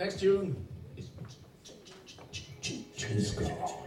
Next tune is Chisco.